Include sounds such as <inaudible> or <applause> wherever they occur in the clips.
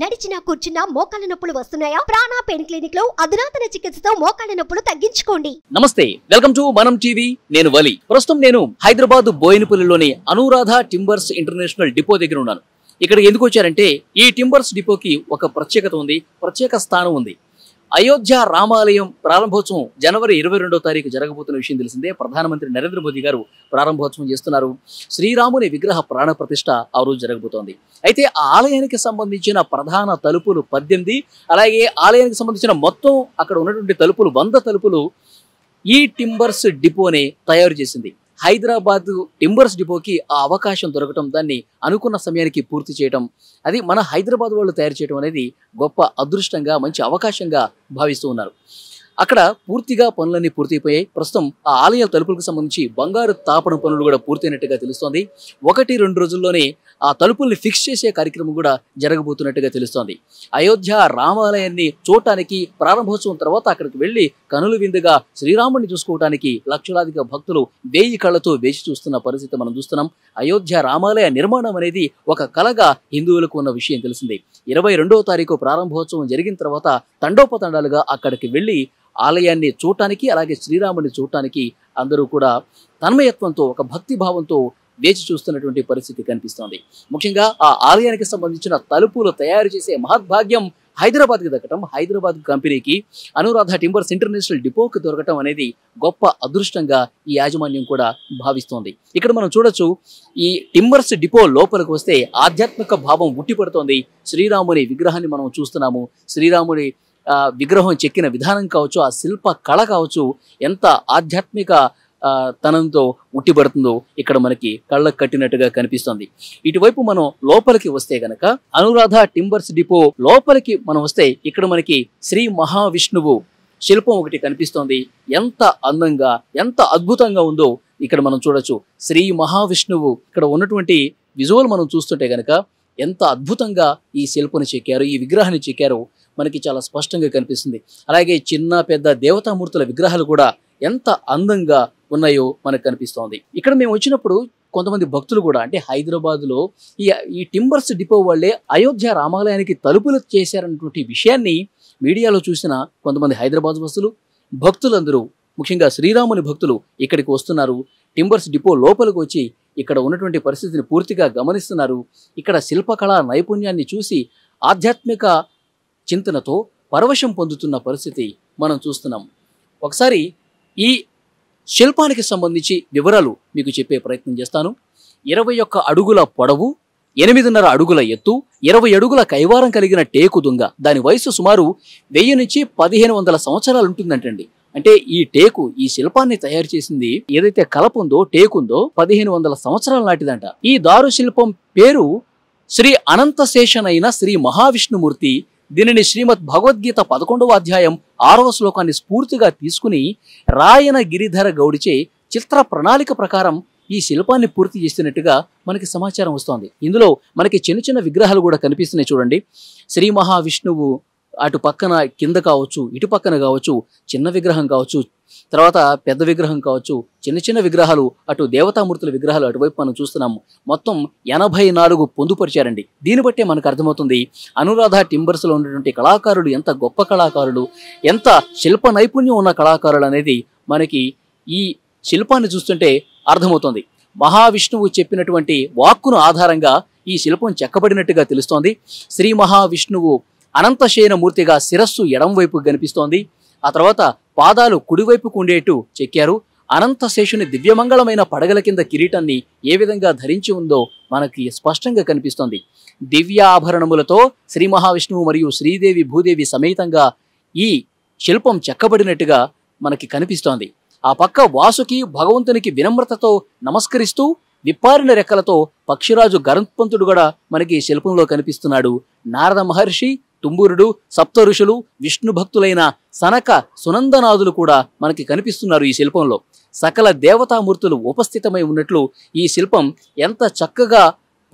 నడిచినా కూర్చున్నా మోకాళ్ళ నొప్పులు వస్తున్నాయా? ప్రాణా పెయిన్ క్లినిక్లో అధునాతన చికిత్సతో మోకాళ్ళ నొప్పులు తగ్గించుకోండి. నమస్తే వెల్కమ్ టు మనం టీవీ నేను వలి. ప్రస్తుతం నేను హైదరాబాద్ బోయినపల్లిలోని అనురాధ టింబర్స్ ఇంటర్నేషనల్ డిపో దగ్గర ఉన్నాను. ఇక్కడ ఎందుకు వచ్చారంటే ఈ టింబర్స్ డిపోకి ఒక ప్రత్యేకత ఉంది ప్రత్యేక స్థానం ఉంది. అయోధ్య రామాలయం ప్రారంభోత్సవం జనవరి ఇరవై రెండో తారీఖు జరగబోతున్న విషయం తెలిసిందే. ప్రధానమంత్రి నరేంద్ర మోదీ గారు ప్రారంభోత్సవం చేస్తున్నారు. శ్రీరాముని విగ్రహ ప్రాణ ప్రతిష్ట ఆ రోజు జరగబోతోంది. అయితే ఆ ఆలయానికి సంబంధించిన ప్రధాన తలుపులు పద్దెనిమిది అలాగే ఆలయానికి సంబంధించిన మొత్తం అక్కడ ఉన్నటువంటి తలుపులు వంద తలుపులు ఈ టింబర్స్ డిపోనే తయారు చేసింది. హైదరాబాద్ టింబర్స్ డిపోకి ఆ అవకాశం దొరకటం దాన్ని అనుకున్న సమయానికి పూర్తి చేయటం అది మన హైదరాబాద్ వాళ్ళు తయారు చేయడం అనేది గొప్ప అదృష్టంగా మంచి అవకాశంగా భావిస్తూ ఉన్నారు. అక్కడ పూర్తిగా పనులన్నీ పూర్తయిపోయాయి. ప్రస్తుతం ఆ ఆలయ తలుపులకు సంబంధించి బంగారు తాపడం పనులు కూడా పూర్తయినట్టుగా తెలుస్తోంది. ఒకటి రెండు రోజుల్లోనే ఆ తలుపుల్ని ఫిక్స్ చేసే కార్యక్రమం కూడా జరగబోతున్నట్టుగా తెలుస్తోంది. అయోధ్య రామాలయాన్ని చూడటానికి ప్రారంభోత్సవం తర్వాత అక్కడికి వెళ్ళి కనులు విందుగా శ్రీరాముడిని చూసుకోవటానికి లక్షలాదిగా భక్తులు వేయి కళ్ళతో వేచి చూస్తున్న పరిస్థితి మనం చూస్తున్నాం. అయోధ్య రామాలయ నిర్మాణం అనేది ఒక కలగా హిందువులకు ఉన్న విషయం తెలిసింది. ఇరవై రెండవ తారీఖు ప్రారంభోత్సవం జరిగిన తర్వాత తండోపతండాలుగా అక్కడికి వెళ్ళి ఆలయాన్ని చూడటానికి అలాగే శ్రీరాముని చూడటానికి అందరూ కూడా తన్మయత్వంతో ఒక భక్తి భావంతో వేచి చూస్తున్నటువంటి పరిస్థితి కనిపిస్తోంది. ముఖ్యంగా ఆ ఆలయానికి సంబంధించిన తలుపులు తయారు చేసే మహద్భాగ్యం హైదరాబాద్కి దక్కటం. హైదరాబాద్ కంపెనీకి అనురాధ టింబర్స్ ఇంటర్నేషనల్ డిపోకి దొరకటం అనేది గొప్ప అదృష్టంగా ఈ యాజమాన్యం కూడా భావిస్తోంది. ఇక్కడ మనం చూడొచ్చు ఈ టింబర్స్ డిపో లోపలికి వస్తే ఆధ్యాత్మిక భావం ఉట్టిపడుతోంది. శ్రీరాముని విగ్రహాన్ని మనం చూస్తున్నాము. శ్రీరాముని విగ్రహం చెక్కిన విధానం కావచ్చు ఆ శిల్ప కళ కావచ్చు ఎంత ఆధ్యాత్మిక తనంతో ఉట్టిపడుతుందో ఇక్కడ మనకి కళ్ళకు కట్టినట్టుగా కనిపిస్తోంది. ఇటువైపు మనం లోపలికి వస్తే గనక అనురాధ టింబర్స్ డిపో లోపలికి మనం వస్తే ఇక్కడ మనకి శ్రీ మహావిష్ణువు శిల్పం ఒకటి కనిపిస్తోంది. ఎంత అందంగా ఎంత అద్భుతంగా ఉందో ఇక్కడ మనం చూడొచ్చు. శ్రీ మహావిష్ణువు ఇక్కడ ఉన్నటువంటి విజువల్ మనం చూస్తుంటే గనక ఎంత అద్భుతంగా ఈ శిల్పని చెక్కారు ఈ విగ్రహాన్ని చెక్కారు. మనకి చాలా స్పష్టంగా కనిపిస్తుంది. అలాగే చిన్న పెద్ద దేవతామూర్తుల విగ్రహాలు కూడా ఎంత అందంగా ఉన్నాయో మనకు కనిపిస్తోంది. ఇక్కడ మేము వచ్చినప్పుడు కొంతమంది భక్తులు కూడా అంటే హైదరాబాద్లో ఈ ఈ టింబర్స్ డిపో వాళ్ళే అయోధ్య రామాలయానికి తలుపులు చేశారన్నటువంటి విషయాన్ని మీడియాలో చూసిన కొంతమంది హైదరాబాద్ బస్సులు భక్తులందరూ ముఖ్యంగా శ్రీరాముని భక్తులు ఇక్కడికి వస్తున్నారు. టింబర్స్ డిపో లోపలికి వచ్చి ఇక్కడ ఉన్నటువంటి పరిస్థితిని పూర్తిగా గమనిస్తున్నారు. ఇక్కడ శిల్పకళా నైపుణ్యాన్ని చూసి ఆధ్యాత్మిక చింతనతో పరవశం పొందుతున్న పరిస్థితి మనం చూస్తున్నాం. ఒకసారి ఈ శిల్పానికి సంబంధించి వివరాలు మీకు చెప్పే ప్రయత్నం చేస్తాను. ఇరవై ఒక్క అడుగుల పొడవు ఎనిమిదిన్నర అడుగుల ఎత్తు ఇరవై అడుగుల కైవారం కలిగిన టేకు దుంగ. దాని వయసు సుమారు వెయ్యి నుంచి పదిహేను వందల సంవత్సరాలు ఉంటుందంటండి. అంటే ఈ టేకు ఈ శిల్పాన్ని తయారు చేసింది ఏదైతే కలప ఉందో టేకు ఉందో పదిహేను వందల సంవత్సరాల నాటిదంట. ఈ దారు శిల్పం పేరు శ్రీ అనంతశేషనైన శ్రీ మహావిష్ణుమూర్తి దీనిని శ్రీమద్ భగవద్గీత పదకొండవ అధ్యాయం ఆరవ శ్లోకాన్ని స్ఫూర్తిగా తీసుకుని రాయన గిరిధర గౌడిచే చిత్ర ప్రణాళిక ప్రకారం ఈ శిల్పాన్ని పూర్తి చేస్తున్నట్టుగా మనకి సమాచారం వస్తోంది. ఇందులో మనకి చిన్న చిన్న విగ్రహాలు కూడా కనిపిస్తున్నాయి చూడండి. శ్రీ మహావిష్ణువు అటు పక్కన కింద కావచ్చు ఇటు పక్కన కావచ్చు చిన్న విగ్రహం కావచ్చు తర్వాత పెద్ద విగ్రహం కావచ్చు చిన్న చిన్న విగ్రహాలు అటు దేవతామూర్తుల విగ్రహాలు అటువైపు మనం చూస్తున్నాము. మొత్తం ఎనభై నాలుగు పొందుపరిచారండి. దీన్ని బట్టే మనకు అర్థమవుతుంది అనురాధ టింబర్స్లో ఉన్నటువంటి కళాకారుడు ఎంత గొప్ప కళాకారుడు ఎంత శిల్ప నైపుణ్యం ఉన్న కళాకారుడు అనేది మనకి ఈ శిల్పాన్ని చూస్తుంటే అర్థమవుతుంది. మహావిష్ణువు చెప్పినటువంటి వాక్కును ఆధారంగా ఈ శిల్పం చెక్కబడినట్టుగా తెలుస్తోంది. శ్రీ మహావిష్ణువు అనంతశయన మూర్తిగా శిరస్సు ఎడంవైపు కనిపిస్తోంది. ఆ తర్వాత పాదాలు కుడివైపుకు ఉండేట్టు చెక్కారు. అనంతశేషుని దివ్యమంగళమైన పడగల కింద కిరీటాన్ని ఏ విధంగా ధరించి ఉందో మనకి స్పష్టంగా కనిపిస్తోంది. దివ్య ఆభరణములతో శ్రీ మహావిష్ణువు మరియు శ్రీదేవి భూదేవి సమేతంగా ఈ శిల్పం చెక్కబడినట్టుగా మనకి కనిపిస్తోంది. ఆ పక్క వాసుకి భగవంతునికి వినమ్రతతో నమస్కరిస్తూ విప్పారిన రెక్కలతో పక్షిరాజు గరంపంతుడు కూడా మనకి శిల్పంలో కనిపిస్తున్నాడు. నారద మహర్షి తుంబురుడు సప్త ఋషులు విష్ణు భక్తులైన సనక సునందనాథులు కూడా మనకి కనిపిస్తున్నారు ఈ శిల్పంలో. సకల దేవతామూర్తులు ఉపస్థితమై ఉన్నట్లు ఈ శిల్పం ఎంత చక్కగా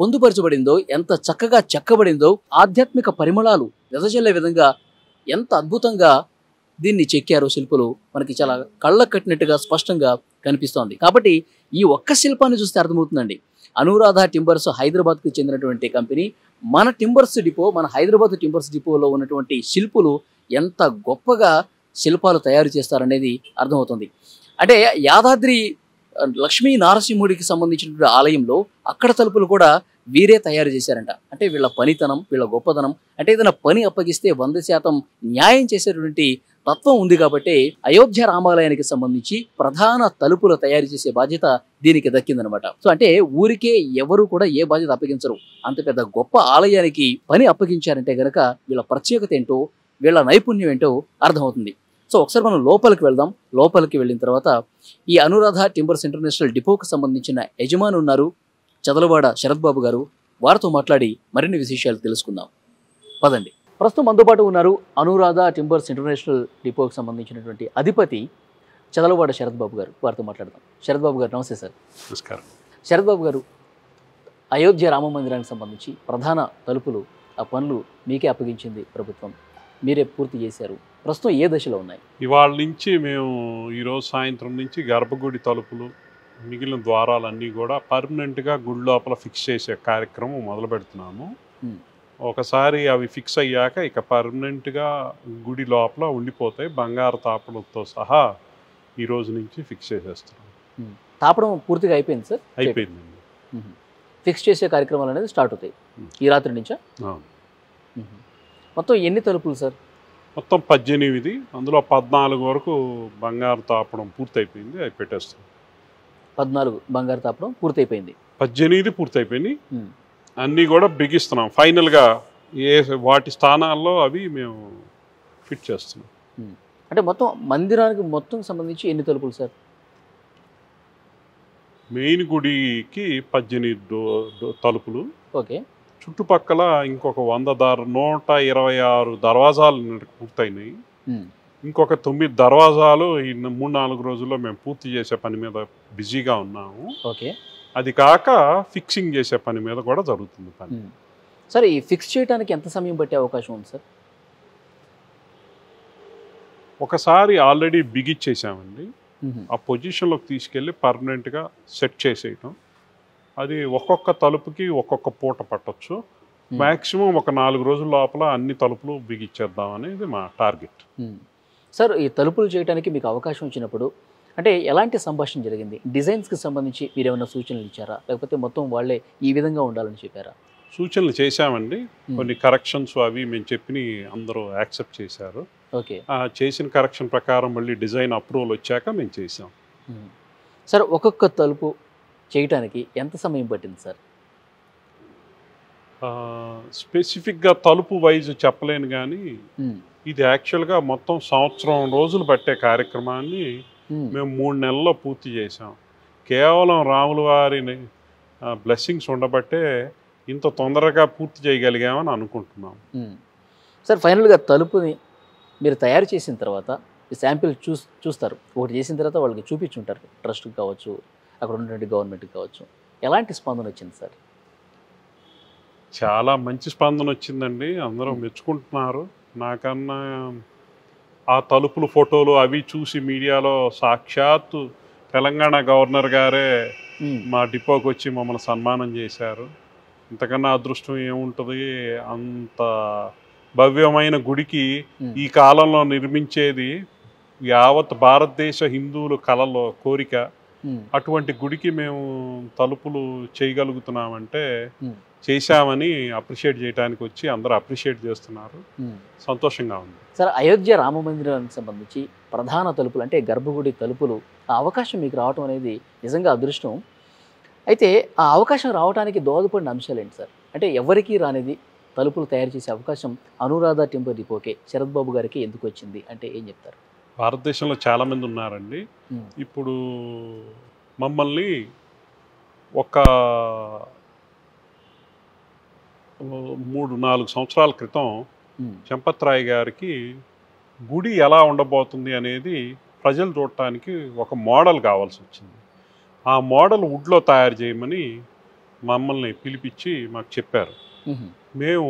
పొందుపరచబడిందో ఎంత చక్కగా చెక్కబడిందో ఆధ్యాత్మిక పరిమళాలు వెదజల్లే విధంగా ఎంత అద్భుతంగా దీన్ని చెక్కారో శిల్పులు మనకి చాలా కళ్ళకు కట్టినట్టుగా స్పష్టంగా కనిపిస్తోంది. కాబట్టి ఈ ఒక్క శిల్పాన్ని చూస్తే అర్థమవుతుందండి. అనురాధ టింబర్స్ హైదరాబాద్కు చెందినటువంటి కంపెనీ మన టింబర్స్ డిపో మన హైదరాబాద్ టింబర్స్ డిపోలో ఉన్నటువంటి శిల్పులు ఎంత గొప్పగా శిల్పాలు తయారు చేస్తారనేది అర్థమవుతుంది. అంటే యాదాద్రి లక్ష్మీ నారసింహుడికి సంబంధించినటువంటి ఆలయంలో అక్కడ తలుపులు కూడా వీరే తయారు చేశారంట. అంటే వీళ్ళ పనితనం వీళ్ళ గొప్పతనం అంటే ఏదైనా పని అప్పగిస్తే వంద శాతం న్యాయం చేసేటువంటి తత్వం ఉంది కాబట్టి అయోధ్య రామాలయానికి సంబంధించి ప్రధాన తలుపులు తయారు చేసే బాధ్యత దీనికి దక్కిందనమాట. సో అంటే ఊరికే ఎవరు కూడా ఏ బాధ్యత అప్పగించరు. అంత పెద్ద గొప్ప ఆలయానికి పని అప్పగించారంటే గనక వీళ్ళ ప్రత్యేకత ఏంటో వీళ్ళ నైపుణ్యం ఏంటో అర్థమవుతుంది. సో ఒకసారి మనం లోపలికి వెళ్దాం. లోపలికి వెళ్ళిన తర్వాత ఈ అనురాధ టింబర్స్ ఇంటర్నేషనల్ డిపోకు సంబంధించిన యజమాని ఉన్నారు చదలవాడ శరత్ బాబు గారు. వారితో మాట్లాడి మరిన్ని విశేషాలు తెలుసుకుందాం. పదండి. ప్రస్తుతం అందుబాటు ఉన్నారు అనురాధ టింబర్స్ ఇంటర్నేషనల్ డిపోకి సంబంధించినటువంటి అధిపతి చదలవాడ శరత్ బాబు గారు. వారితో మాట్లాడదాం. శరత్ బాబు గారు నమస్తే సార్. నమస్కారం. శరత్ బాబు గారు అయోధ్య రామ మందిరానికి సంబంధించి ప్రధాన తలుపులు ఆ పనులు మీకే అప్పగించింది ప్రభుత్వం. మీరే పూర్తి చేశారు. ప్రస్తుతం ఏ దశలో ఉన్నాయి? ఇవాళ నుంచి మేము ఈరోజు సాయంత్రం నుంచి గర్భగుడి తలుపులు మిగిలిన ద్వారాలన్నీ కూడా పర్మనెంట్గా గుడి లోపల ఫిక్స్ చేసే కార్యక్రమం మొదలు పెడుతున్నాము. ఒకసారి అవి ఫిక్స్ అయ్యాక ఇక పర్మనెంట్గా గుడి లోపల ఉండిపోతాయి బంగారు తాపలతో సహా ఈ రోజు నుంచి ఫిక్స్ చేసేస్తున్నాం. తాపడం పూర్తిగా అయిపోయింది సార్? అయిపోయిందండి. ఫిక్స్ చేసే కార్యక్రమాలు అనేది స్టార్ట్ అవుతాయి. ఈ రాత్రి నుంచా. మొత్తం ఎన్ని తలుపులు సార్? మొత్తం పద్దెనిమిది. అందులో పద్నాలుగు వరకు బంగారు తాపడం పూర్తయిపోయింది అవి పెట్టేస్తాం పద్నాలుగు బంగారు తాపడం పూర్తయిపోయింది. పద్దెనిమిది పూర్తయిపోయినాయి. మ్మ్. అన్నీ కూడా బిగిస్తున్నాం. ఫైనల్గా ఏ వాటి స్థానాల్లో అవి మేము ఫిట్ చేస్తున్నాం. అంటే మొత్తం మందిరానికి మొత్తం సంబంధించి ఎన్ని తలుపులు సార్? మెయిన్ గుడికి పద్దెనిమిది డో- తలుపులు. ఓకే. చుట్టుపక్కల ఇంకొక వంద దారు నూట ఇరవై ఆరు దర్వాజాలు పూర్తయినాయి. ఇంకొక తొమ్మిది దర్వాజాలు ఈ మూడు నాలుగు రోజుల్లో మేము పూర్తి చేసే పని మీద బిజీగా ఉన్నాము. ఓకే. అది కాక ఫిక్సింగ్ చేసే పని మీద కూడా జరుగుతుంది పని. సార్ ఈ ఫిక్స్ చేయడానికి ఎంత సమయం పట్టే అవకాశం ఉంది సార్? ఒకసారి ఆల్రెడీ బిగిచ్చేసామండి. ఆ పొజిషన్లోకి తీసుకెళ్ళి పర్మనెంట్గా సెట్ చేసేయటం. అది ఒక్కొక్క తలుపుకి ఒక్కొక్క పూట పట్టొచ్చు. మ్యాక్సిమం ఒక నాలుగు రోజుల లోపల అన్ని తలుపులు బిగిచ్చేద్దాం అనేది మా టార్గెట్. సార్ ఈ తలుపులు చేయడానికి మీకు అవకాశం వచ్చినప్పుడు అంటే ఎలాంటి సంభాషణ జరిగింది? డిజైన్స్కి సంబంధించి మీరు ఏమైనా సూచనలు ఇచ్చారా? లేకపోతే మొత్తం వాళ్ళే ఈ విధంగా ఉండాలని చెప్పారా? సూచనలు చేశామండి. కొన్ని కరెక్షన్స్ అవి మేము చెప్పిన అందరూ యాక్సెప్ట్ చేశారు. ఓకే. ఆ చేసిన కరెక్షన్ ప్రకారం మళ్ళీ డిజైన్ అప్రూవల్ వచ్చాక మేము చేసాం. సార్ ఒక్కొక్క తలుపు చేయటానికి ఎంత సమయం పట్టింది సార్? స్పెసిఫిక్గా తలుపు వైజ్ చెప్పలేను కానీ. ఇది యాక్చువల్గా మొత్తం సంవత్సరం రోజులు పట్టే కార్యక్రమాన్ని మ్మ్. మేము మూడు నెలల్లో పూర్తి చేసాం కేవలం రాముల వారిని బ్లెస్సింగ్స్ ఉండబట్టే ఇంత తొందరగా పూర్తి చేయగలిగామని అనుకుంటున్నాం. సార్ ఫైనల్గా తలుపుని మీరు తయారు చేసిన తర్వాత ఈ శాంపిల్ చూస్ చూస్తారు. ఒకటి చేసిన తర్వాత వాళ్ళకి చూపించుంటారు. ట్రస్ట్కి కావచ్చు అక్కడ ఉన్నటువంటి గవర్నమెంట్కి కావచ్చు. ఎలాంటి స్పందన వచ్చింది సార్? చాలా మంచి స్పందన వచ్చిందండి. అందరూ Hmm. మెచ్చుకుంటున్నారు. నాకన్నా ఆ తలుపులు ఫోటోలు అవి చూసి మీడియాలో సాక్షాత్తు తెలంగాణ గవర్నర్ గారే. మా డిపోకి వచ్చి మమ్మల్ని సన్మానం చేశారు ఇంతకన్నా అదృష్టం ఏముంటుంది అంత భవ్యమైన గుడికి. ఈ కాలంలో నిర్మించేది యావత్ భారతదేశ హిందువుల కళలో కోరిక. అటువంటి గుడికి మేము తలుపులు చేయగలుగుతున్నామంటే. చేశామని అప్రిషియేట్ చేయడానికి వచ్చి అందరూ అప్రిషియేట్ చేస్తున్నారు. మ్మ్. సంతోషంగా ఉంది. సార్ అయోధ్య రామ మందిరానికి సంబంధించి ప్రధాన తలుపులు అంటే గర్భగుడి తలుపులు ఆ అవకాశం మీకు రావటం అనేది నిజంగా అదృష్టం. అయితే ఆ అవకాశం రావడానికి దోహదపడిన అంశాలు ఏంటి సార్? అంటే ఎవరికీ రానిది తలుపులు తయారు చేసే అవకాశం అనురాధ టెంపర్ డిపోకే శరత్ బాబు గారికి ఎందుకు వచ్చింది? అంటే ఏం చెప్తారు? భారతదేశంలో చాలామంది ఉన్నారండి. మ్మ్. ఇప్పుడు మమ్మల్ని ఒక మూడు నాలుగు సంవత్సరాల క్రితం. చెంపత్రాయ్ గారికి గుడి ఎలా ఉండబోతుంది అనేది ప్రజలు చూడటానికి ఒక మోడల్ కావాల్సి వచ్చింది ఆ మోడల్ వుడ్లో తయారు చేయమని మమ్మల్ని పిలిపించి మాకు చెప్పారు మ్మ్. మేము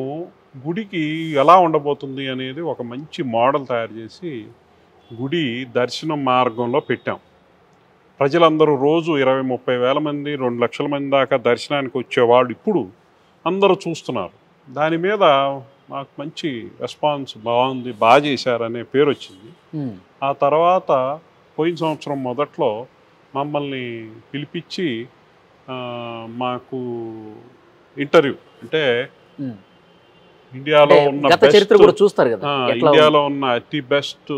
గుడికి ఎలా ఉండబోతుంది అనేది ఒక మంచి మోడల్ తయారు చేసి గుడి దర్శనం మార్గంలో పెట్టాం ప్రజలందరూ రోజు ఇరవై ముప్పై వేల మంది రెండు లక్షల మంది దాకా దర్శనానికి వచ్చేవాళ్ళు ఇప్పుడు అందరూ చూస్తున్నారు దాని మీద మాకు మంచి రెస్పాన్స్ బాగుంది బాగా చేశారనే పేరు వచ్చింది ఆ తర్వాత పోయిన సంవత్సరం మొదట్లో మమ్మల్ని పిలిపించి మాకు ఇంటర్వ్యూ అంటే. ఇండియాలో ఉన్న చూస్తారు కదా? ఇండియాలో ఉన్న అతి బెస్ట్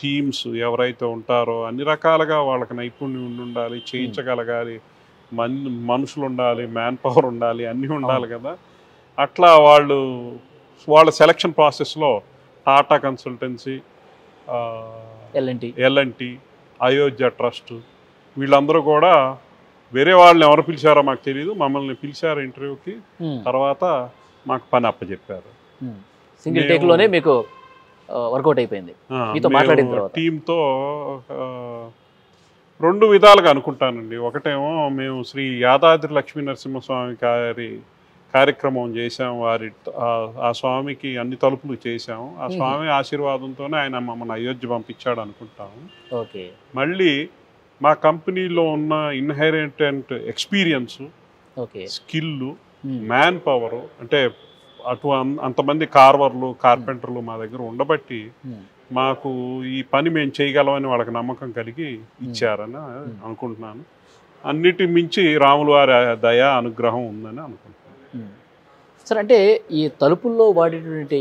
టీమ్స్ ఎవరైతే ఉంటారో అన్ని రకాలుగా వాళ్ళకి నైపుణ్యం ఉండి ఉండాలి చేయించగలగాలి మన్ మనుషులు ఉండాలి మ్యాన్ పవర్ ఉండాలి అన్నీ ఉండాలి కదా. అట్లా వాళ్ళు వాళ్ళ సెలక్షన్ ప్రాసెస్లో Tata consultancy L&T L&T Ayodhya trust వీళ్ళందరూ కూడా వేరే వాళ్ళని ఎవరు పిలిచారో మాకు తెలియదు మమ్మల్ని పిలిచారు ఇంటర్వ్యూకి. తర్వాత మాకు పని అప్పచెప్పారు. సింగిల్ మేము- టేక్లోనే మీకు వర్కౌట్ అయిపోయింది. మీతో మాట్లాడిన. టీంతో రెండు విధాలుగా అనుకుంటానండి. ఒకటేమో మేము శ్రీ యాదాద్రి లక్ష్మీ నరసింహస్వామి గారి కార్యక్రమం చేశాం. వారి ఆ- స్వామికి అన్ని తలుపులు చేశాం. ఆ. స్వామి ఆశీర్వాదంతోనే ఆయన మమ్మల్ని అయోధ్య పంపించాడు అనుకుంటాము ఓకే. మళ్ళీ మా కంపెనీలో ఉన్న inherent experience okay. Skill man power అంటే అటు అంతమంది కార్వర్లు కార్పెంటర్లు మా దగ్గర ఉండబట్టి మాకు ఈ పని మేము చేయగలమని వాళ్ళకి నమ్మకం కలిగి ఇచ్చారని అనుకుంటున్నాను. అన్నిటి మించి రాముల వారి దయ అనుగ్రహం ఉందని అనుకుంటున్నాను. సార్ అంటే ఈ తలుపుల్లో వాడేటువంటి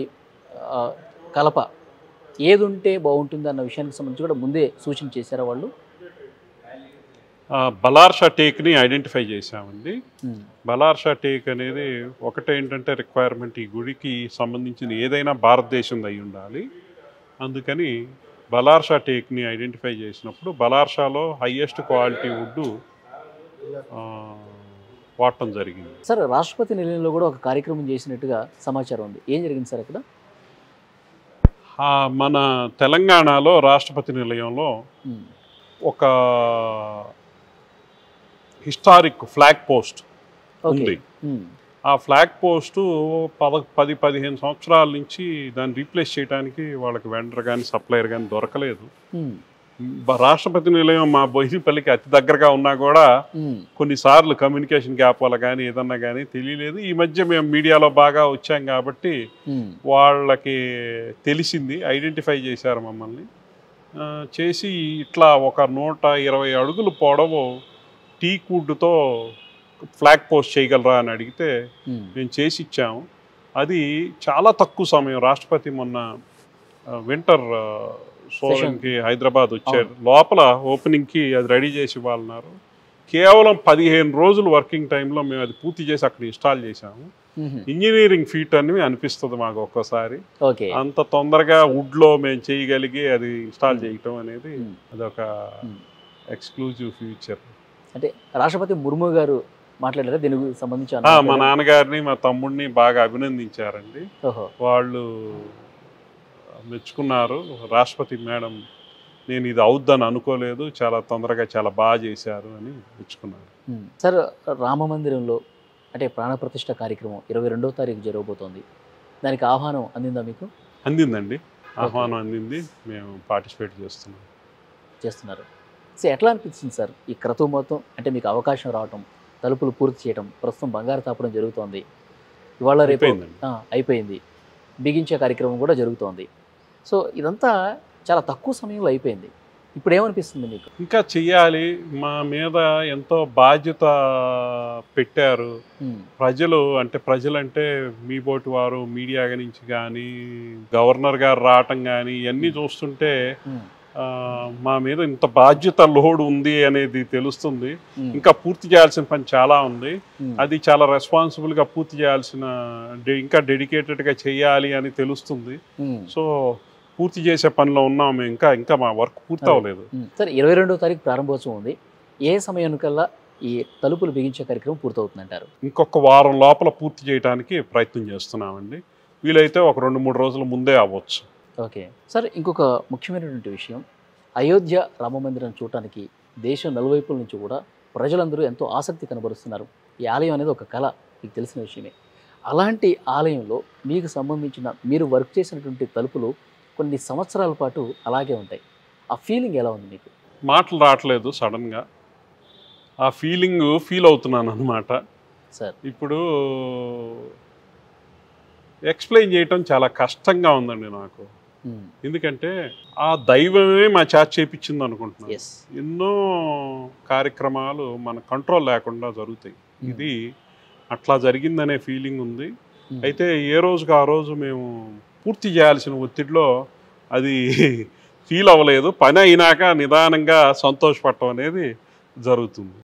కలప ఏది ఉంటే బాగుంటుంది అన్న విషయానికి సంబంధించి కూడా ముందే సూచన చేశారా వాళ్ళు? బలార్షా టేక్ని ఐడెంటిఫై చేశామండి. బలార్షా టేక్ అనేది ఒకటి ఏంటంటే రిక్వైర్మెంట్ ఈ గుడికి సంబంధించిన ఏదైనా భారతదేశం అయి ఉండాలి అందుకని బలార్షా టేక్ని ఐడెంటిఫై చేసినప్పుడు బలార్షాలో హయ్యెస్ట్ క్వాలిటీ వుడ్ వాడటం జరిగింది. సార్ రాష్ట్రపతి నిలయంలో కూడా ఒక కార్యక్రమం చేసినట్టుగా సమాచారం ఉంది. ఏం జరిగింది సార్ అక్కడ? మన తెలంగాణలో రాష్ట్రపతి నిలయంలో ఒక హిస్టారిక్ ఫ్లాగ్ పోస్ట్ ఉంది. ఆ ఫ్లాగ్ పోస్టు పద పది పదిహేను సంవత్సరాల నుంచి దాన్ని రీప్లేస్ చేయడానికి వాళ్ళకి వెండర్ కానీ సప్లయర్ కానీ దొరకలేదు. రాష్ట్రపతి నిలయం మా బొయ్యిపల్లికి అతి దగ్గరగా ఉన్నా కూడా కొన్నిసార్లు కమ్యూనికేషన్ గ్యాప్ వల్ల కానీ ఏదన్నా కానీ తెలియలేదు. ఈ మధ్య మేము మీడియాలో బాగా వచ్చాం కాబట్టి వాళ్ళకి తెలిసింది ఐడెంటిఫై చేశారు మమ్మల్ని. చేసి ఇట్లా ఒక నూట ఇరవై అడుగులు పొడవు టీక్ వుడ్తో ఫ్లాగ్ పోస్ట్ చేయగలరా అని అడిగితే మేము చేసి ఇచ్చాము. అది చాలా తక్కువ సమయం. రాష్ట్రపతి మొన్న వింటర్ సోలంకి హైదరాబాద్ వచ్చారు. లోపల ఓపెనింగ్కి అది రెడీ చేసి ఇవ్వాలన్నారు. కేవలం పదిహేను రోజులు వర్కింగ్ టైంలో మేము అది పూర్తి చేసి అక్కడ ఇన్స్టాల్ ఉమ్, ఇంజనీరింగ్ ఫీట్ అని అనిపిస్తుంది మాకు ఒక్కోసారి. అంత తొందరగా వుడ్లో మేము చేయగలిగి అది ఇన్స్టాల్ చేయటం అనేది ఉమ్, అదొక. Exclusive future. అంటే రాష్ట్రపతి ముర్ము గారు మాట్లాడారా? దీనికి సంబంధించి మా? నాన్నగారిని మా తమ్ముడిని బాగా అభినందించారండి. వాళ్ళు మెచ్చుకున్నారు. రాష్ట్రపతి మేడం నేను ఇది అవుద్దని అనుకోలేదు. చాలా తొందరగా చాలా బాగా చేశారు అని మెచ్చుకున్నారు. సార్ రామ మందిరంలో అంటే ప్రాణప్రతిష్ఠ కార్యక్రమం ఇరవై రెండో తారీఖు జరగబోతోంది. దానికి ఆహ్వానం అందిందా మీకు? అందిందండి. ఆహ్వానం అందింది. మేము పార్టిసిపేట్ చేస్తున్నాం. చేస్తున్నారు. సో ఎట్లా అనిపించింది సార్ ఈ క్రతువు మొత్తం? అంటే మీకు అవకాశం రావటం. తలుపులు పూర్తి చేయటం ప్రస్తుతం బంగారు తాపడం జరుగుతోంది. ఇవాళ రేపు అయిపోయింది. బిగించే కార్యక్రమం కూడా జరుగుతోంది. సో ఇదంతా చాలా తక్కువ సమయంలో అయిపోయింది. ఇప్పుడు ఏమనిపిస్తుంది మీకు? ఇంకా చెయ్యాలి. మా మీద ఎంతో బాధ్యత పెట్టారు. ప్రజలు అంటే ప్రజలంటే మీ బోటి వారు మీడియా నుంచి కానీ గవర్నర్ గారు రావటం కానీ ఇవన్నీ చూస్తుంటే మా మీద ఇంత బాధ్యత లోడ్ ఉంది అనేది తెలుస్తుంది. ఇంకా పూర్తి చేయాల్సిన పని చాలా ఉంది. అది చాలా రెస్పాన్సిబుల్గా పూర్తి చేయాల్సిన ఇంకా డెడికేటెడ్గా చేయాలి అని తెలుస్తుంది. సో పూర్తి చేసే పనిలో ఉన్నాం ఇంకా ఇంకా మా వర్క్ పూర్తి అవ్వలేదు. సరే ఇరవై రెండో తారీఖు ప్రారంభోత్సవం ఉంది. ఏ సమయానికల్లా ఈ తలుపులు బిగించే కార్యక్రమం పూర్తవుతుందంటారు? ఇంకొక వారం లోపల పూర్తి చేయడానికి ప్రయత్నం చేస్తున్నామండి. వీలైతే ఒక రెండు మూడు రోజుల ముందే అవ్వచ్చు. ఓకే. సార్ ఇంకొక ముఖ్యమైనటువంటి విషయం. అయోధ్య రామ మందిరం చూడటానికి దేశం నలువైపుల నుంచి కూడా ప్రజలందరూ ఎంతో ఆసక్తి కనబరుస్తున్నారు. ఈ ఆలయం అనేది ఒక కళ మీకు తెలిసిన విషయమే. అలాంటి ఆలయంలో మీకు సంబంధించిన మీరు వర్క్ చేసినటువంటి తలుపులు కొన్ని సంవత్సరాల పాటు అలాగే ఉంటాయి. ఆ ఫీలింగ్ ఎలా ఉంది మీకు? మాటలు రావట్లేదు సడన్గా. ఆ ఫీలింగ్ ఫీల్ అవుతున్నాను అనమాట సార్. ఇప్పుడు ఎక్స్ప్లెయిన్ చేయటం చాలా కష్టంగా ఉందండి నాకు. ఎందుకంటే ఆ దైవమే మా చేత చేపించింది అనుకుంటున్నాను. ఎన్నో కార్యక్రమాలు మన కంట్రోల్ లేకుండా జరుగుతాయి. ఉమ్, ఇది అట్లా జరిగిందనే ఫీలింగ్ ఉంది. ఉమ్, అయితే ఏ రోజుకి ఆ రోజు మేము పూర్తి చేయాల్సిన ఒత్తిడిలో అది <laughs> ఫీల్ అవ్వలేదు. పని అయినాక నిదానంగా సంతోషపడటం అనేది జరుగుతుంది.